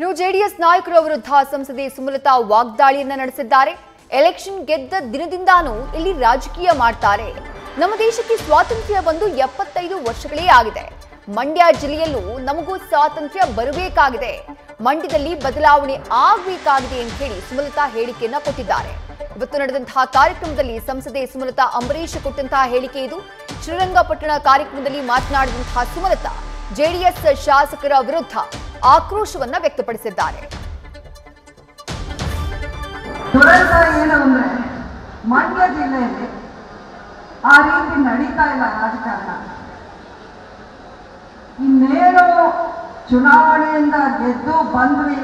ಇನ್ನು ಜೆಡಿಎಸ್ ನಾಯಕರ ವಿರುದ್ಧ ಸಂಸದೆ ಸುಮಲತಾ ವಾಗ್ದಾಳಿಯನ್ನ ನಡೆಸಿದ್ದಾರೆ. ಎಲೆಕ್ಷನ್ ಗೆದ್ದ ದಿನದಿಂದಾನೂ ಇಲ್ಲಿ ರಾಜಕೀಯ ಮಾಡ್ತಾರೆ. ನಮ್ಮ ದೇಶಕ್ಕೆ ಸ್ವಾತಂತ್ರ್ಯ ಬಂದು ಎಪ್ಪತ್ತೈದು ವರ್ಷಗಳೇ ಆಗಿದೆ. ಮಂಡ್ಯ ಜಿಲ್ಲೆಯಲ್ಲೂ ನಮಗೂ ಸ್ವಾತಂತ್ರ್ಯ ಬರಬೇಕಾಗಿದೆ. ಮಂಡ್ಯದಲ್ಲಿ ಬದಲಾವಣೆ ಆಗಬೇಕಾಗಿದೆ ಅಂತ ಹೇಳಿ ಸುಮಲತಾ ಹೇಳಿಕೆಯನ್ನ ಕೊಟ್ಟಿದ್ದಾರೆ. ಇವತ್ತು ನಡೆದಂತಹ ಕಾರ್ಯಕ್ರಮದಲ್ಲಿ ಸಂಸದೆ ಸುಮಲತಾ ಅಂಬರೀಶ್ ಕೊಟ್ಟಂತಹ ಹೇಳಿಕೆ ಇದು. ಶ್ರೀರಂಗಪಟ್ಟಣ ಕಾರ್ಯಕ್ರಮದಲ್ಲಿ ಮಾತನಾಡಿದಂತಹ ಸುಮಲತಾ, ಜೆಡಿಎಸ್ ಶಾಸಕರ ವಿರುದ್ಧ ಆಕ್ರೋಶವನ್ನ ವ್ಯಕ್ತಪಡಿಸಿದ್ದಾರೆ. ದುರಂತ ಮಂಡ್ಯ ಜಿಲ್ಲೆಯಲ್ಲಿ ಆ ರೀತಿ ನಡೀತಾ ಇಲ್ಲ ರಾಜಕಾರಣ. ಇನ್ನೇನು ಚುನಾವಣೆಯಿಂದ ಗೆದ್ದು ಬಂದ್ವಿ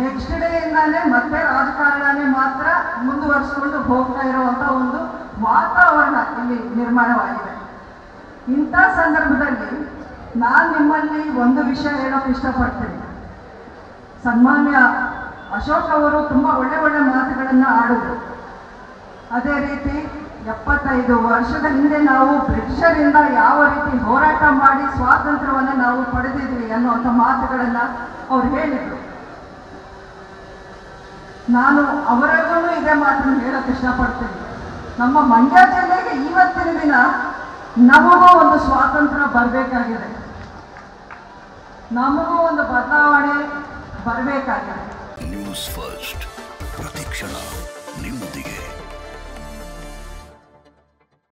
ನೆಕ್ಸ್ಟ್ ಡೇ ಇಂದಾನೆ ಮತ್ತೆ ರಾಜಕಾರಣನೇ ಮಾತ್ರ ಮುಂದುವರಿಸಿಕೊಂಡು ಹೋಗ್ತಾ ಇರುವಂತ ಒಂದು ವಾತಾವರಣ ಇಲ್ಲಿ ನಿರ್ಮಾಣವಾಗಿದೆ. ಇಂಥ ಸಂದರ್ಭದಲ್ಲಿ ನಾನು ನಿಮ್ಮಲ್ಲಿ ಒಂದು ವಿಷಯ ಹೇಳೋಕೆ ಇಷ್ಟಪಡ್ತೀನಿ. ಸನ್ಮಾನ್ಯ ಅಶೋಕ್ ಅವರು ತುಂಬ ಒಳ್ಳೆ ಒಳ್ಳೆ ಮಾತುಗಳನ್ನು ಆಡಿದ್ರು. ಅದೇ ರೀತಿ ಎಪ್ಪತ್ತೈದು ವರ್ಷದ ಹಿಂದೆ ನಾವು ಬ್ರಿಟಿಷರಿಂದ ಯಾವ ರೀತಿ ಹೋರಾಟ ಮಾಡಿ ಸ್ವಾತಂತ್ರ್ಯವನ್ನು ನಾವು ಪಡೆದಿದ್ವಿ ಅನ್ನುವಂಥ ಮಾತುಗಳನ್ನು ಅವ್ರು ಹೇಳಿದರು. ನಾನು ಅವರಿಗೂ ಇದೇ ಮಾತನ್ನು ಹೇಳೋಕೆ ಇಷ್ಟಪಡ್ತೀನಿ. ನಮ್ಮ ಮಂಡ್ಯ ಜಿಲ್ಲೆಗೆ ಇವತ್ತಿನ ದಿನ ನಮಗೂ ಒಂದು ಸ್ವಾತಂತ್ರ್ಯ ಬರಬೇಕಾಗಿದೆ. ನಮಗೂ ಒಂದು ಬದಲಾವಣೆ ಬರಬೇಕಾಗಿದೆ. ನ್ಯೂಸ್ ಫಸ್ಟ್ ಪ್ರತಿಕ್ಷಣ ನಿಮ್ಮೊಂದಿಗೆ.